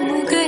algo